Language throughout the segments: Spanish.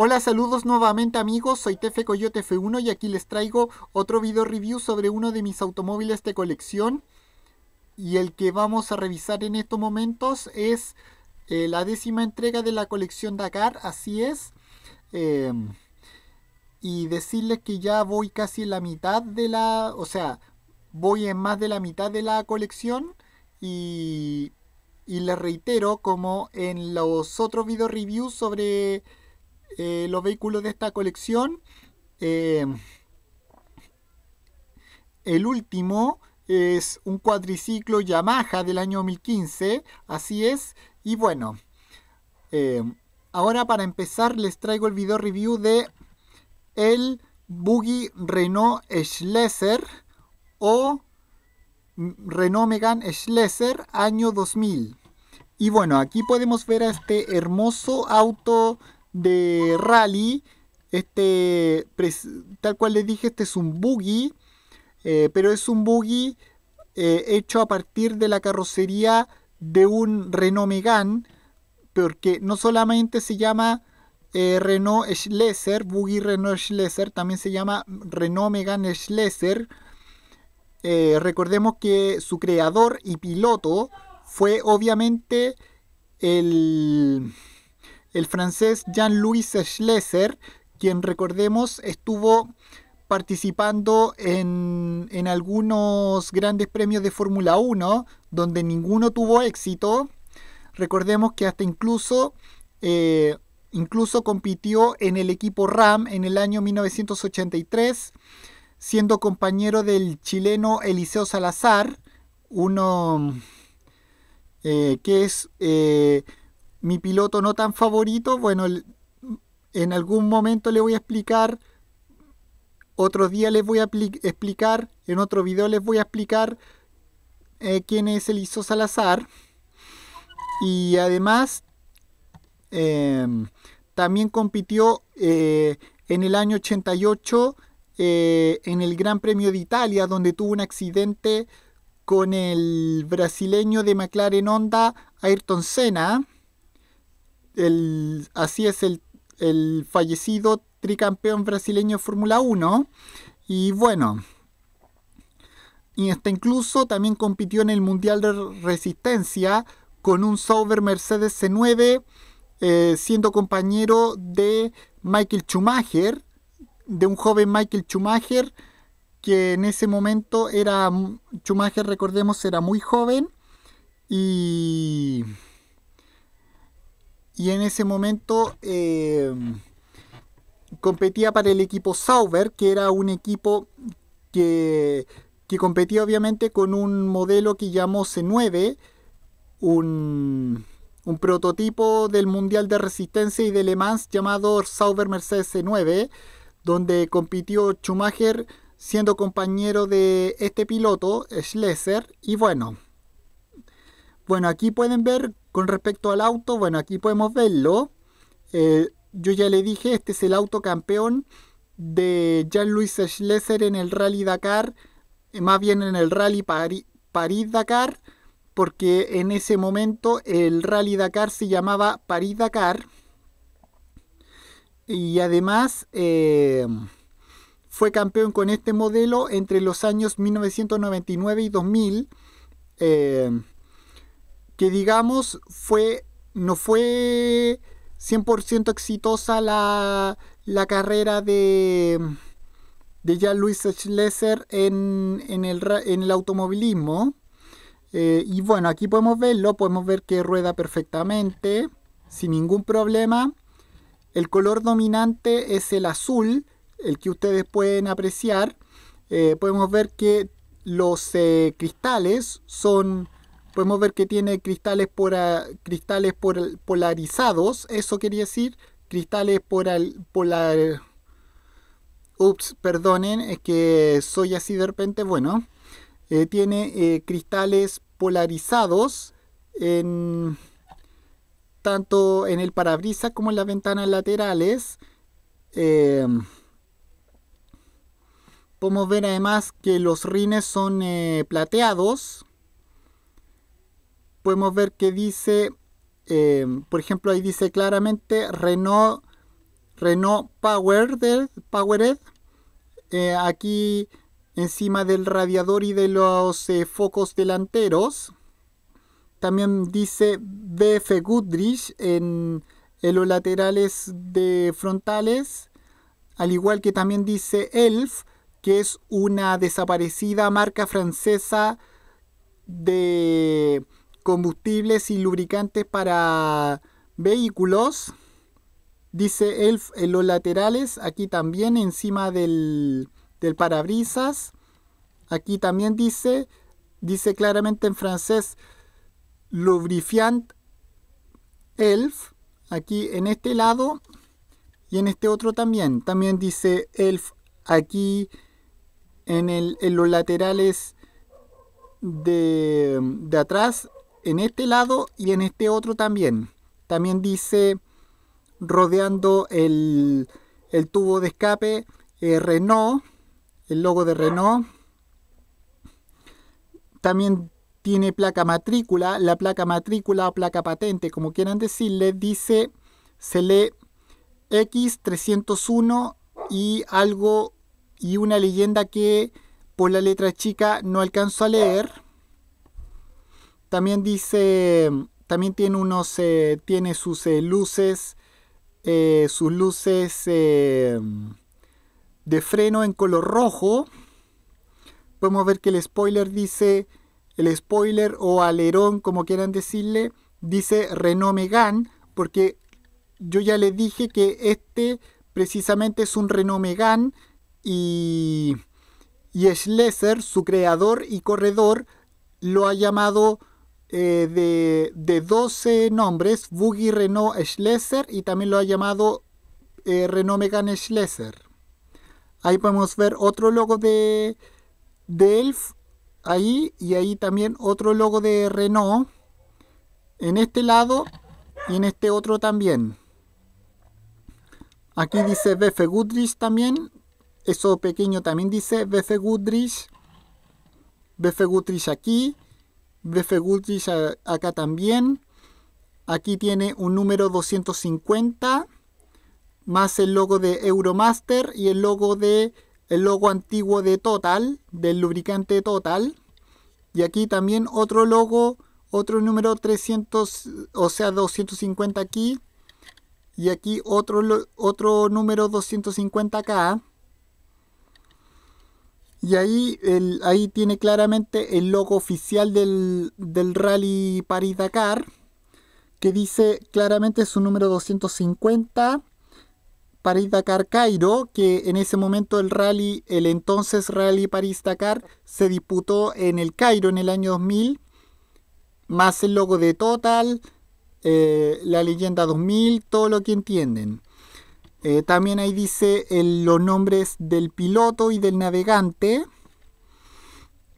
Hola, saludos nuevamente amigos, soy Tefe Coyote F1 y aquí les traigo otro video review sobre uno de mis automóviles de colección. Y el que vamos a revisar en estos momentos es eh, la décima entrega de la colección Dakar, así es. Em, y decirles que ya voy casi en la mitad de la... O sea, voy en más de la mitad de la colección y, y les reitero como en los otros video reviews sobre eh, los vehículos de esta colección. Eh, el último es un cuadriciclo Yamaha del año 2015, así es. Y bueno, eh, ahora para empezar les traigo el video review de el Buggy Renault Schlesser o Renault Megane Schlesser año 2000. Y bueno, aquí podemos ver a este hermoso auto de rally. Este, tal cual les dije, este es un buggy, eh, pero es un buggy eh, hecho a partir de la carrocería de un Renault Megane, porque no solamente se llama eh, Renault Schlesser, buggy Renault Schlesser, también se llama Renault Megane Schlesser. recordemos que su creador y piloto fue obviamente el el francés Jean-Louis Schlesser, quien recordemos estuvo participando en, algunos grandes premios de Fórmula 1, donde ninguno tuvo éxito. Recordemos que hasta incluso, eh, incluso compitió en el equipo RAM en el año 1983, siendo compañero del chileno Eliseo Salazar, uno eh, que es eh, mi piloto no tan favorito, bueno, en algún momento le voy a explicar, otro día les voy a explicar, en otro video les voy a explicar eh, quién es Eliso Salazar. Y además, em, también compitió eh, en el año 88 eh, en el Gran Premio de Italia, donde tuvo un accidente con el brasileño de McLaren Honda, Ayrton Senna así es el, fallecido tricampeón brasileño de Fórmula 1. Y bueno, y hasta incluso también compitió en el Mundial de Resistencia con un Sauber Mercedes C9, eh, siendo compañero de Michael Schumacher, de un joven Michael Schumacher, que en ese momento era, Schumacher recordemos, era muy joven y y en ese momento eh, competía para el equipo Sauber, que era un equipo que, competía obviamente con un modelo que llamó C9, un, un prototipo del Mundial de Resistencia y de Le Mans llamado Sauber Mercedes C9, donde compitió Schumacher siendo compañero de este piloto, Schlesser, y bueno, bueno, aquí pueden ver con respecto al auto, bueno, aquí podemos verlo. Eh, yo ya le dije, este es el auto campeón de Jean-Louis Schlesser en el Rally Dakar, eh, más bien en el Rally París-Dakar, porque en ese momento el Rally Dakar se llamaba París-Dakar. Y además eh, fue campeón con este modelo entre los años 1999 y 2000 que digamos fue no fue 100% exitosa la, la, carrera de, de Jean-Louis Schlesser en, en, el, en, el, automovilismo. Eh, y bueno, aquí podemos verlo, podemos ver que rueda perfectamente, sin ningún problema. El color dominante es el azul, el que ustedes pueden apreciar. Eh, podemos ver que los eh, cristales son podemos ver que tiene cristales, por, cristales polarizados, eso quería decir, cristales por, polar... Ups, perdonen, es que soy así de repente, bueno, eh, tiene eh, cristales polarizados en tanto en el parabrisas como en las ventanas laterales. Eh, podemos ver además que los rines son plateados podemos ver que dice, eh, por ejemplo, ahí dice claramente Renault, Renault Powered, Powered eh, aquí encima del radiador y de los eh, focos delanteros. También dice BF Goodrich en, en, los laterales de frontales. Al igual que también dice Elf, que es una desaparecida marca francesa de combustibles y lubricantes para vehículos. Dice Elf en los laterales, aquí también encima del, del parabrisas. Aquí también dice, dice claramente en francés, lubrifiant elf. Aquí en este lado y en este otro también. También dice elf aquí en, el, en los laterales de, de atrás, en este lado y en este otro también. También dice rodeando el, el tubo de escape eh, Renault, el logo de Renault. También tiene placa matrícula. La placa matrícula o placa patente, como quieran decirle, dice, se lee X301 y algo y una leyenda que por la letra chica no alcanzo a leer. También dice, también tiene unos, eh, tiene sus eh, luces, eh, sus luces de freno en color rojo. Podemos ver que el spoiler dice, el spoiler o alerón, como quieran decirle, dice Renault Megane, porque yo ya les dije que este precisamente es un Renault Megane y, y Schlesser, su creador y corredor, lo ha llamado eh, de, de, 12 nombres, Buggy Renault Schlesser y también lo ha llamado eh, Renault Megane Schlesser. Ahí podemos ver otro logo de, de Elf, ahí y ahí también otro logo de Renault, en este lado y en este otro también. Aquí dice BF Goodrich también, eso pequeño también dice BF Goodrich, BF Goodrich aquí Goodrich acá también. Aquí tiene un número 250 más el logo de Euromaster y el logo de el logo antiguo de Total, del lubricante Total. Y aquí también otro logo, otro número 300, o sea, 250 aquí. Y aquí otro, otro número 250 acá. Y ahí, el, ahí tiene claramente el logo oficial del, del Rally París-Dakar, que dice claramente su número 250, París-Dakar Cairo, que en ese momento el rally, el entonces Rally París-Dakar, se disputó en el Cairo en el año 2000, más el logo de Total, eh, la leyenda 2000, todo lo que entienden. Eh, también ahí dice los nombres del piloto y del navegante.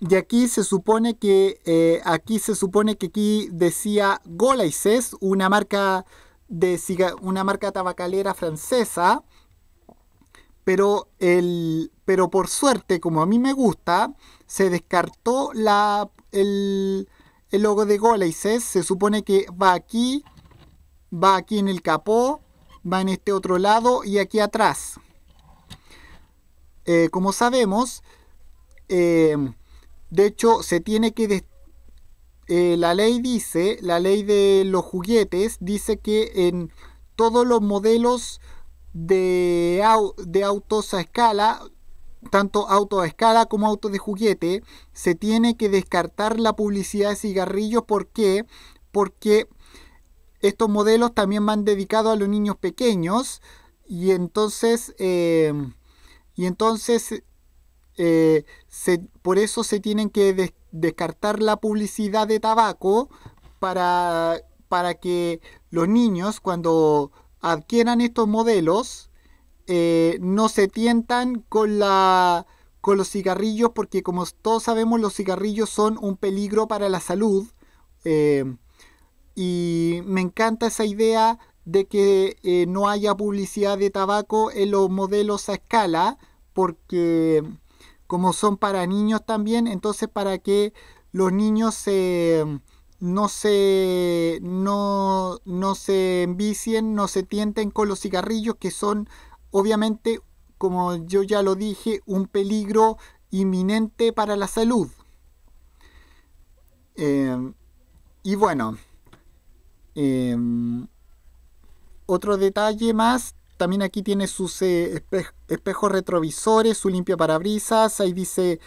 Y aquí se supone que eh, aquí se supone que aquí decía Golaises, una marca de una marca tabacalera francesa. Pero, el, pero por suerte, como a mí me gusta, se descartó la, el, el logo de Golaises. Se supone que va aquí, va aquí en el capó va en este otro lado y aquí atrás. Eh, como sabemos, eh, de hecho se tiene que... Eh, la ley dice, la ley de los juguetes dice que en todos los modelos de, de autos a escala, tanto autos a escala como autos de juguete, se tiene que descartar la publicidad de cigarrillos. ¿Por qué? Porque estos modelos también van dedicados a los niños pequeños y entonces, eh, y entonces eh, por eso se tienen que descartar la publicidad de tabaco para, para que los niños cuando adquieran estos modelos eh, no se tientan con la con los cigarrillos porque como todos sabemos los cigarrillos son un peligro para la salud y me encanta esa idea de que eh, no haya publicidad de tabaco en los modelos a escala, porque como son para niños también, entonces para que los niños no se, no, no se envicien, no se tienten con los cigarrillos que son obviamente, como yo ya lo dije, un peligro inminente para la salud. Em, y bueno, em, otro detalle más, también aquí tiene sus eh, espejos retrovisores, su limpia parabrisas, ahí dice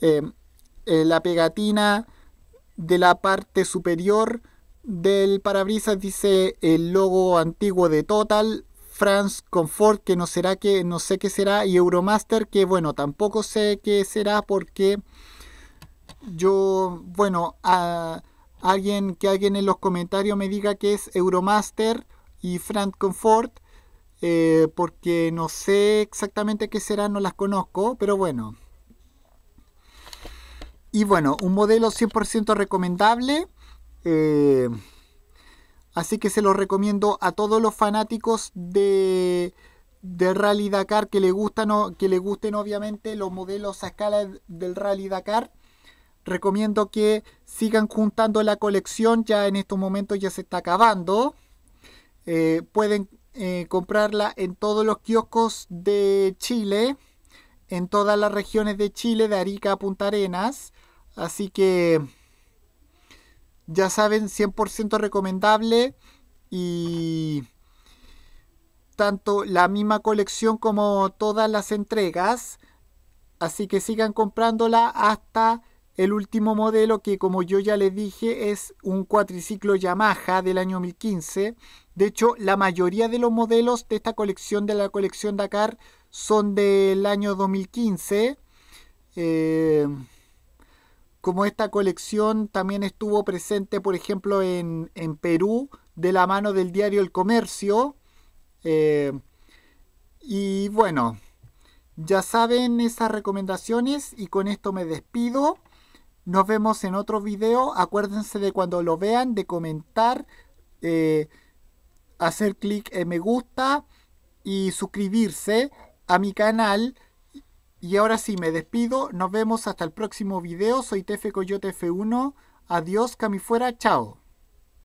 em, eh, la pegatina de la parte superior del parabrisas dice el logo antiguo de Total, France Comfort, que no será que no sé qué será, y Euromaster, que bueno, tampoco sé qué será porque yo, bueno, a alguien que alguien en los comentarios me diga que es Euromaster y France Comfort, eh, porque no sé exactamente qué será, no las conozco, pero bueno. Y bueno, un modelo 100% recomendable. Eh, así que se lo recomiendo a todos los fanáticos de, de Rally Dakar que le, gustan, que le gusten obviamente los modelos a escala del Rally Dakar. Recomiendo que sigan juntando la colección, ya en estos momentos ya se está acabando. Eh, pueden eh, comprarla en todos los kioscos de Chile, en todas las regiones de Chile, de Arica a Punta Arenas. Así que ya saben, 100% recomendable y tanto la misma colección como todas las entregas. Así que sigan comprándola hasta el último modelo que como yo ya les dije es un cuatriciclo Yamaha del año 2015. De hecho, la mayoría de los modelos de esta colección de la colección Dakar son del año 2015. Eh, como esta colección también estuvo presente, por ejemplo, en, Perú, de la mano del diario El Comercio. Eh, y bueno, ya saben esas recomendaciones y con esto me despido. Nos vemos en otro video. Acuérdense de cuando lo vean, de comentar, eh, hacer clic en me gusta y suscribirse a mi canal. Y ahora sí, me despido. Nos vemos hasta el próximo video. Soy Tefe Coyote F1. Adiós, Cami fuera. Chao.